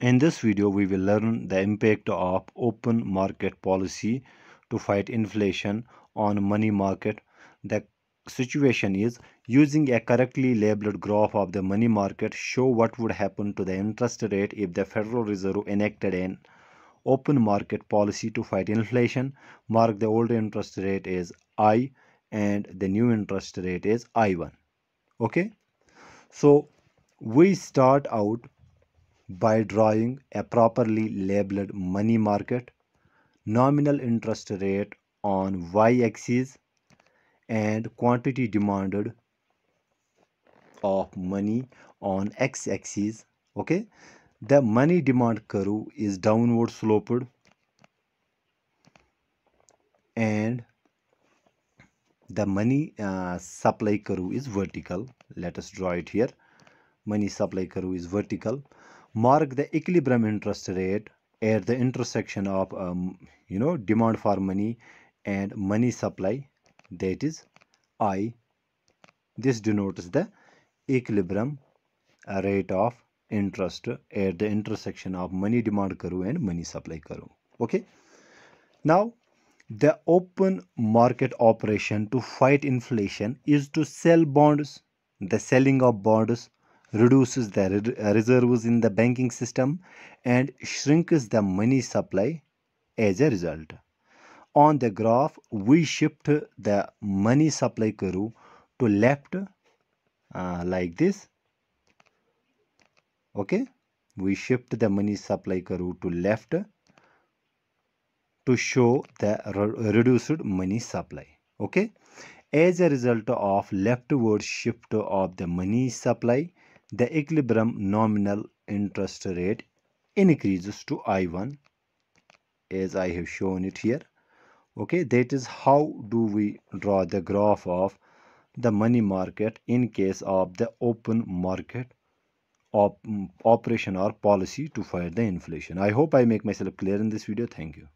In this video, we will learn the impact of open market policy to fight inflation on money market. The situation is using a correctly labeled graph of the money market show what would happen to the interest rate if the Federal Reserve enacted an open market policy to fight inflation. Mark the old interest rate is I and the new interest rate is I1. Okay. So we start out by drawing a properly labeled money market, nominal interest rate on y-axis and quantity demanded of money on x-axis okay? The money demand curve is downward sloped and the money uh, supply curve is vertical. Let us draw it here. Money supply curve is vertical mark the equilibrium interest rate at the intersection of um, you know demand for money and money supply that is i. This denotes the equilibrium rate of interest at the intersection of money demand curve and money supply curve okay? Now the open market operation to fight inflation is to sell bonds. The selling of bonds reduces the reserves in the banking system and shrinks the money supply as a result. On the graph, we shift the money supply curve to left uh, like this. Okay, we shift the money supply curve to left to show the reduced money supply. Okay, as a result of leftward shift of the money supply, the equilibrium nominal interest rate increases to I1 as I have shown it here. Okay that is how do we draw the graph of the money market in case of the open market op operation or policy to fight the inflation. I hope i make myself clear in this video. Thank you